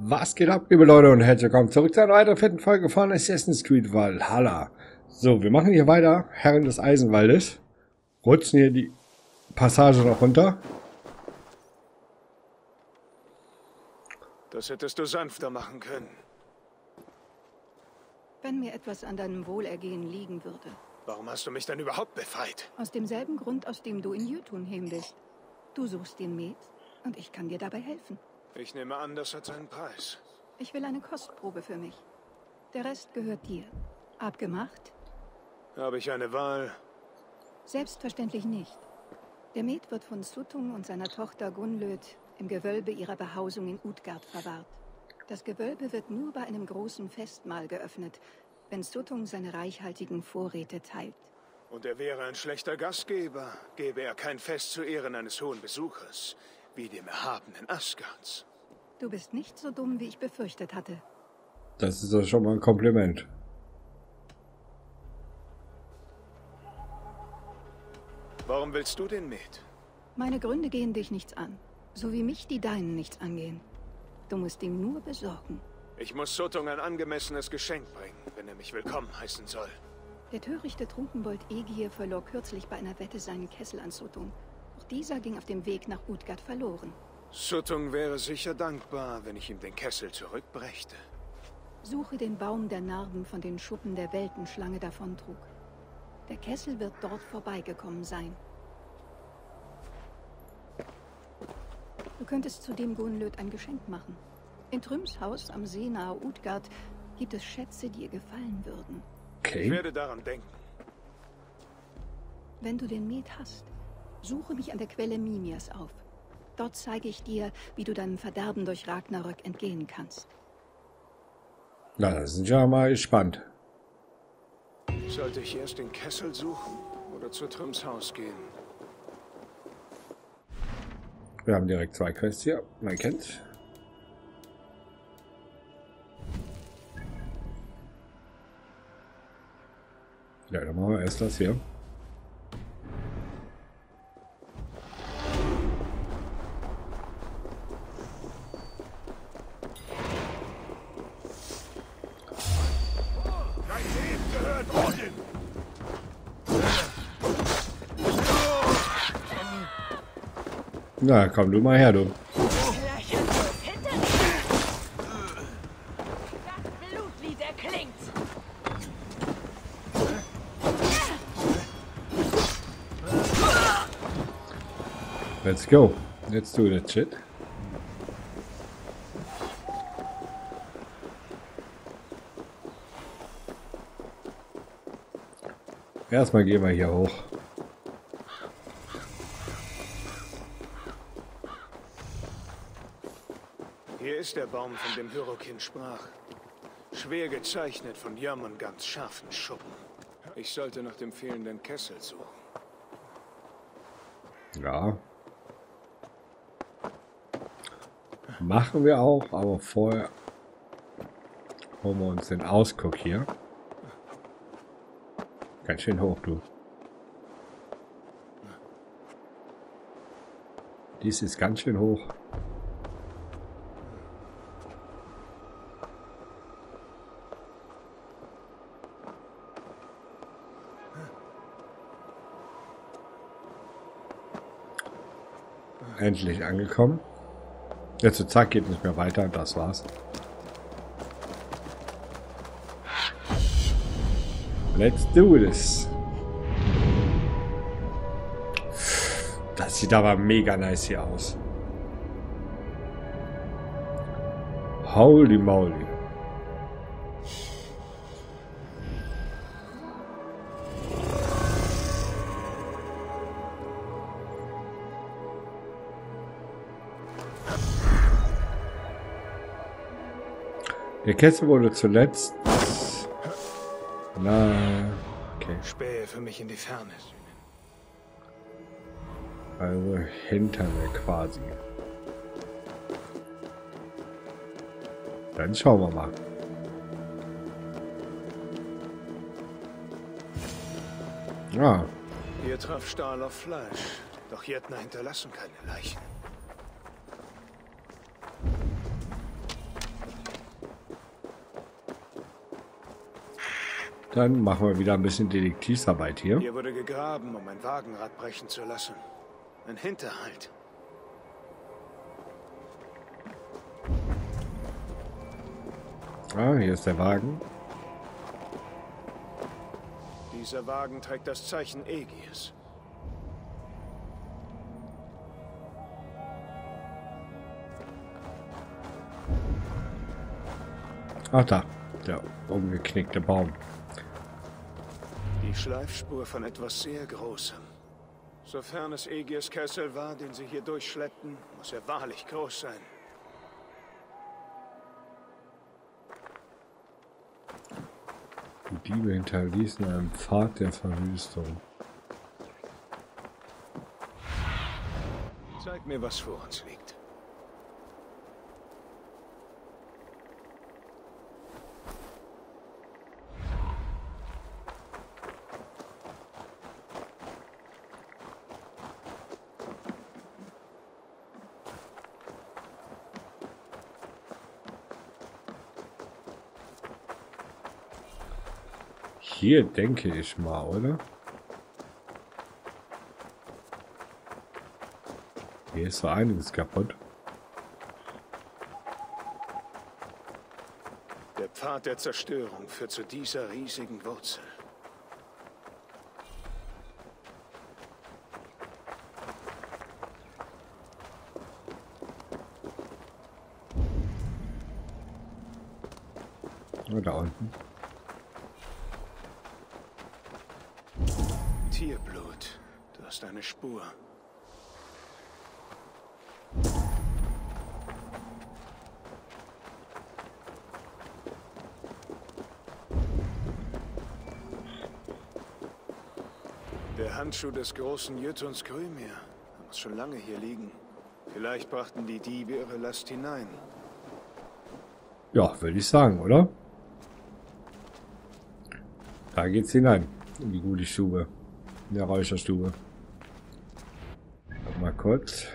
Was geht ab, liebe Leute, und herzlich willkommen zurück zu einer weiteren vierten Folge von Assassin's Creed Valhalla. So, wir machen hier weiter, Herren des Eisenwaldes. Rutschen hier die Passage noch runter. Das hättest du sanfter machen können. Wenn mir etwas an deinem Wohlergehen liegen würde. Warum hast du mich dann überhaupt befreit? Aus demselben Grund, aus dem du in Jötunheim bist. Du suchst den Met und ich kann dir dabei helfen. Ich nehme an, das hat seinen Preis. Ich will eine Kostprobe für mich. Der Rest gehört dir. Abgemacht? Habe ich eine Wahl? Selbstverständlich nicht. Der Met wird von Suttung und seiner Tochter Gunlöd im Gewölbe ihrer Behausung in Utgard verwahrt. Das Gewölbe wird nur bei einem großen Festmahl geöffnet, wenn Suttung seine reichhaltigen Vorräte teilt. Und er wäre ein schlechter Gastgeber, gäbe er kein Fest zu Ehren eines hohen Besuchers, wie dem erhabenen Asgards. Du bist nicht so dumm, wie ich befürchtet hatte. Das ist doch schon mal ein Kompliment. Warum willst du den Met? Meine Gründe gehen dich nichts an, so wie mich die deinen nichts angehen. Du musst ihn nur besorgen. Ich muss Suttung ein angemessenes Geschenk bringen, wenn er mich willkommen heißen soll. Der törichte Trunkenbold Egir verlor kürzlich bei einer Wette seinen Kessel an Suttung. Dieser ging auf dem Weg nach Utgard verloren. Suttung wäre sicher dankbar, wenn ich ihm den Kessel zurückbrächte. Suche den Baum der Narben von den Schuppen der Weltenschlange davontrug. Der Kessel wird dort vorbeigekommen sein. Du könntest zudem Gunlöd ein Geschenk machen. In Trüms Haus am See nahe Utgard gibt es Schätze, die ihr gefallen würden. Ich Okay. werde daran denken. Wenn du den Met hast, suche mich an der Quelle Mimias auf. Dort zeige ich dir, wie du deinem Verderben durch Ragnarök entgehen kannst. Na, da sind wir mal gespannt. Sollte ich erst den Kessel suchen oder zu Trims Haus gehen? Wir haben direkt zwei Quests hier. Man kennt's. Ja, dann machen wir erst das hier. Na, komm du mal her, du. Let's go. Let's do that shit. Erstmal gehen wir hier hoch. Hier ist der Baum, von dem Hyrokin sprach. Schwer gezeichnet von Jormungand's scharfen Schuppen. Ich sollte nach dem fehlenden Kessel suchen. Ja. Machen wir auch, aber vorher holen wir uns den Ausguck hier. Ganz schön hoch, du. Dies ist ganz schön hoch. Endlich angekommen. Jetzt zack geht nicht mehr weiter. Das war's. Let's do this. Das sieht aber mega nice hier aus. Holy moly. Der Kessel wurde zuletzt. Na, okay. Spähe für mich in die Ferne. Also hinter mir quasi. Dann schauen wir mal. Ah, Hier traf Stahl auf Fleisch. Doch Jetna hinterlassen keine Leichen. Dann machen wir wieder ein bisschen Detektivarbeit hier. Hier wurde gegraben, um ein Wagenrad brechen zu lassen. Ein Hinterhalt. Ah, hier ist der Wagen. Dieser Wagen trägt das Zeichen Aegis. Ach da, der umgeknickte Baum. Die Schleifspur von etwas sehr Großem. Sofern es Aegirs Kessel war, den sie hier durchschleppten, muss er wahrlich groß sein. Die Diebe hinterließen einen Pfad der Verwüstung. Zeig mir, was vor uns liegt. Hier denke ich mal, oder? Hier ist so einiges kaputt. Der Pfad der Zerstörung führt zu dieser riesigen Wurzel. Da unten. Hast eine Spur. Der Handschuh des großen Jötuns Grümir. Er muss schon lange hier liegen. Vielleicht brachten die Diebe ihre Last hinein. Ja, würde ich sagen, oder? Da geht's hinein. In die gute Stube. In der Räucherstube. Kurz.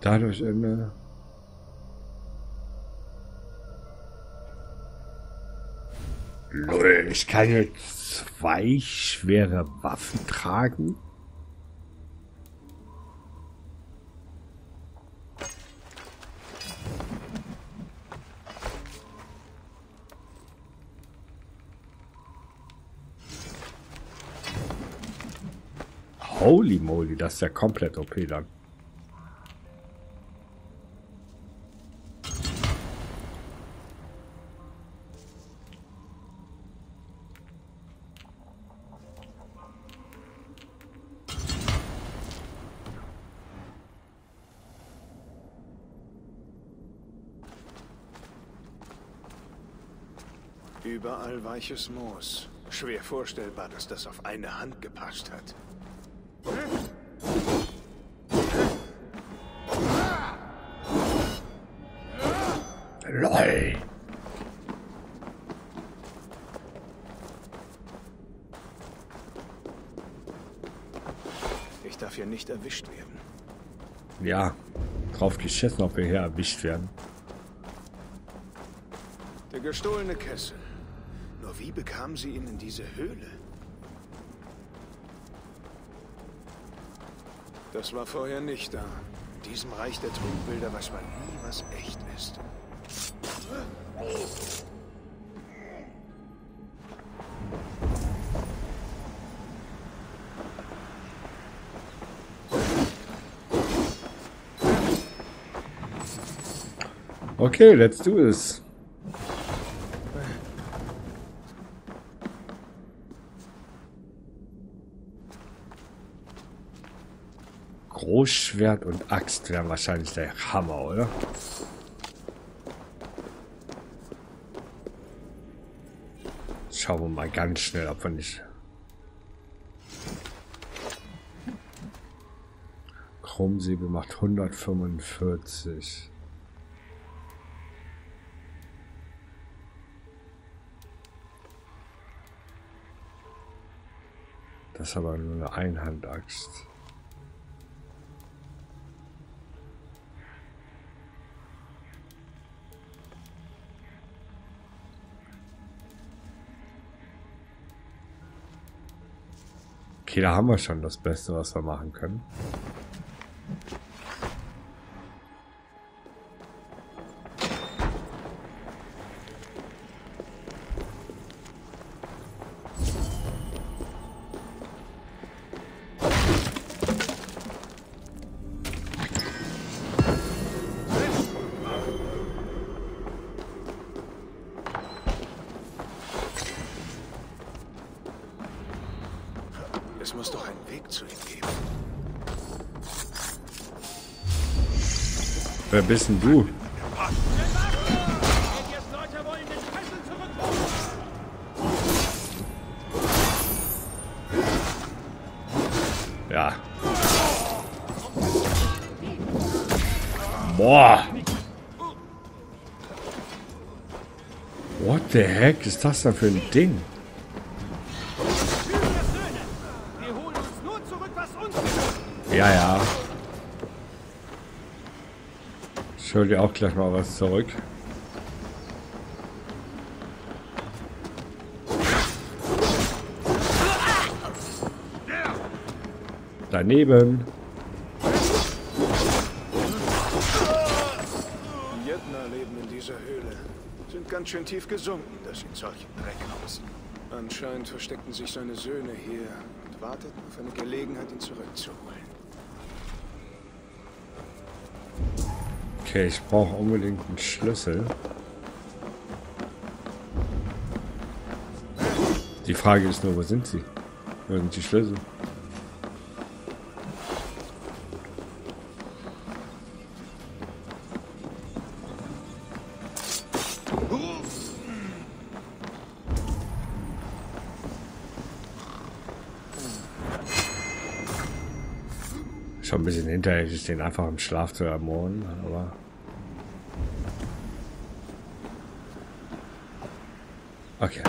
Dadurch Ende. Lol, ich kann jetzt zwei schwere Waffen tragen. Moly, das ist ja komplett OP dann. Überall weiches Moos. Schwer vorstellbar, dass das auf eine Hand gepasst hat. Nicht erwischt werden. Ja, drauf geschissen, ob wir hier erwischt werden. Der gestohlene Kessel. Nur wie bekam sie ihn in diese Höhle? Das war vorher nicht da. In diesem Reich der Trugbilder weiß man nie, was echt ist. Okay, let's do this. Großschwert und Axt wären wahrscheinlich der Hammer, oder? Schauen wir mal ganz schnell, ob wir nicht... Chromsäbel macht 145. Das ist aber nur eine Einhandaxt. Okay, da haben wir schon das Beste, was wir machen können. Wer bist denn du? Ja. Boah. What the heck ist das denn für ein Ding? Wir holen uns nur zurück, was uns gehört. Ja, ja. Ich hol dir auch gleich mal was zurück. Daneben. Die Jötner leben in dieser Höhle. Sind ganz schön tief gesunken, dass sie in solchen Dreck hausen. Anscheinend versteckten sich seine Söhne hier und warteten auf eine Gelegenheit, ihn zurückzuholen. Okay, ich brauche unbedingt einen Schlüssel. Die Frage ist nur, wo sind sie? Wo sind die Schlüssel? Schon ein bisschen hinterhältig, den einfach im Schlaf zu ermorden, aber... Okay.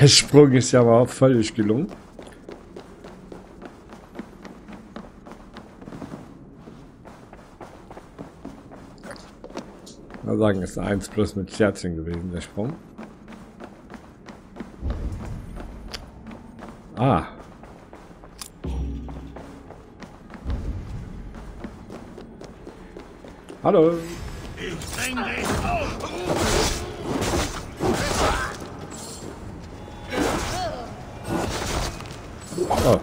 Der Sprung ist ja aber auch völlig gelungen. Mal sagen, ist eine 1 plus mit Scherzchen gewesen, der Sprung. Ah. Hallo. Oh.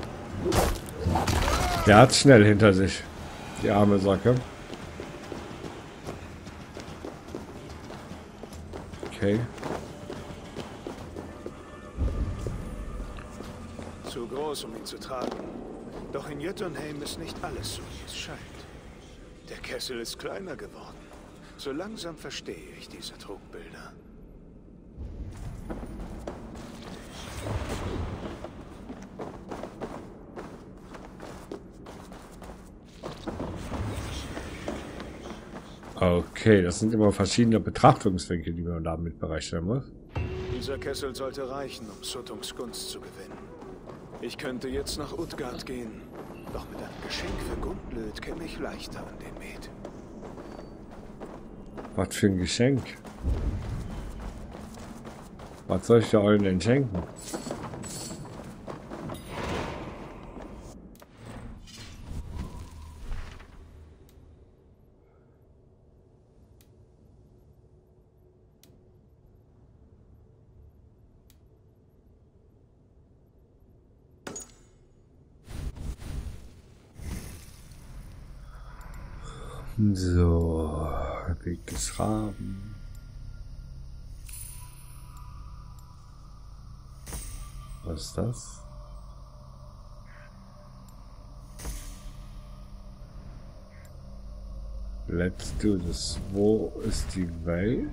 Der hat schnell hinter sich. Die arme Sacke. Okay. Jöttunheim ist nicht alles so, wie es scheint. Der Kessel ist kleiner geworden. So langsam verstehe ich diese Trugbilder. Okay, das sind immer verschiedene Betrachtungswinkel, die man damit berechnen muss. Dieser Kessel sollte reichen, um Suttungs Gunst zu gewinnen. Ich könnte jetzt nach Utgard gehen. Doch mit einem Geschenk für Gundlöd käme ich leichter an den Met. Was für ein Geschenk. Was soll ich da allen denn schenken? So, Weg des Raben. Was ist das? Let's do this. Wo ist die Welt?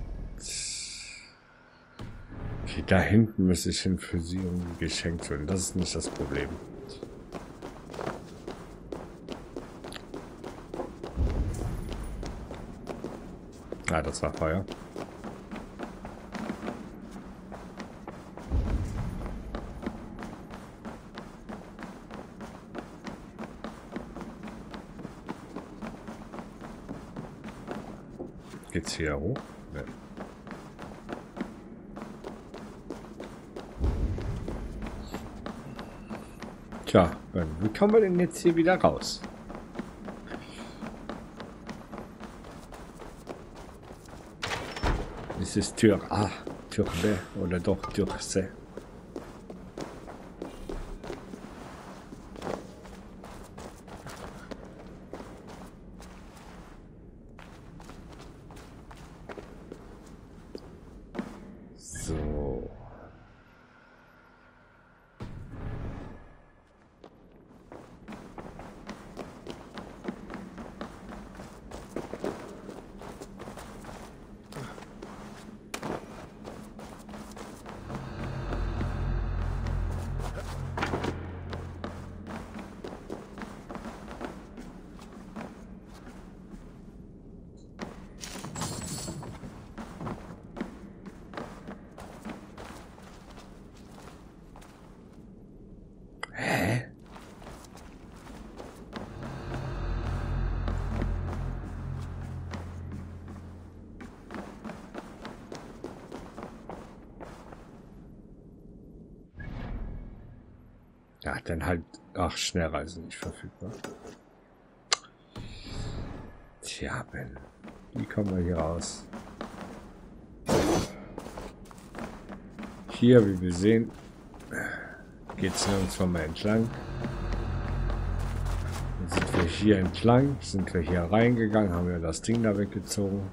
Okay, da hinten müsste ich hin für sie um ein Geschenk tun. Das ist nicht das Problem. Ja, das war Feuer. Geht's hier hoch? Nee. Tja, wie kommen wir denn jetzt hier wieder raus? Es ist Tür A, Tür B oder doch Tür Ja, dann halt, ach, Schnellreise nicht verfügbar. Tja, Ben, wie kommen wir hier raus? Hier, wie wir sehen, geht es nirgendwo mal entlang. Dann sind wir hier entlang, sind wir hier reingegangen, haben wir das Ding da weggezogen.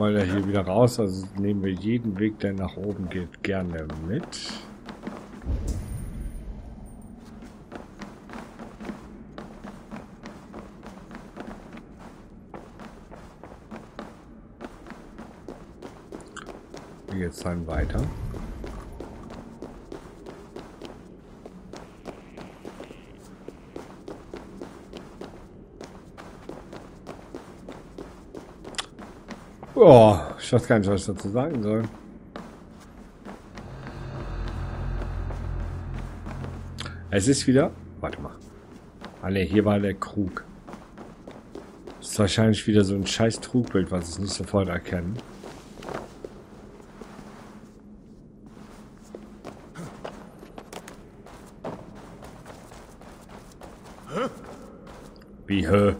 Wollen wir hier wieder raus, also nehmen wir jeden Weg, der nach oben geht, gerne mit. Geht's dann weiter? Oh, ich weiß gar nicht, was ich dazu sagen soll. Es ist wieder... Warte mal. Ah ne, hier war der Krug. Ist wahrscheinlich wieder so ein scheiß Trugbild, was ich nicht sofort erkenne. Wie hä?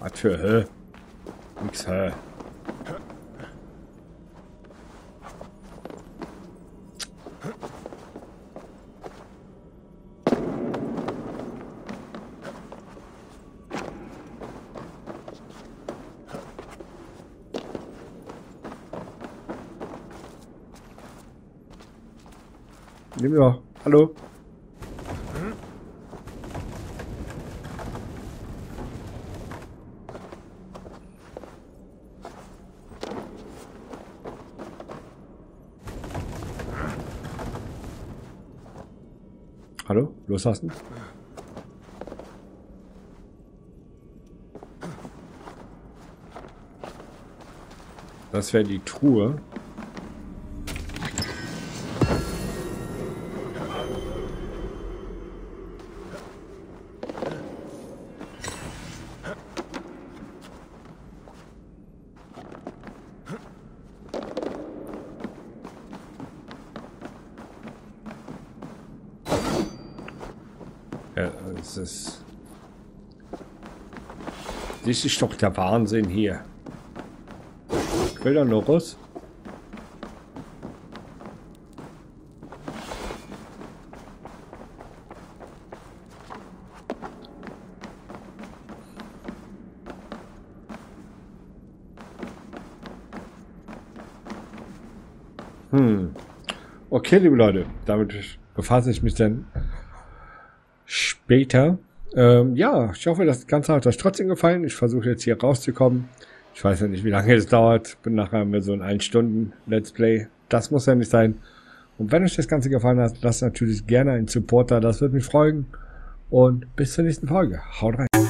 Was für hä? Nix hä? Hallo. Hallo? Loslassen? Das wäre die Truhe. Ja, es ist... Das ist doch der Wahnsinn hier. Ich will da noch was. Hm. Okay, liebe Leute, damit befasse ich mich dann später. Ähm, ja, ich hoffe, das Ganze hat euch trotzdem gefallen. Ich versuche jetzt hier rauszukommen. Ich weiß ja nicht, wie lange es dauert. Bin nachher mit so ein 1 Stunden Let's Play. Das muss ja nicht sein. Und wenn euch das Ganze gefallen hat, lasst natürlich gerne einen Supporter. Das würde mich freuen. Und bis zur nächsten Folge. Haut rein.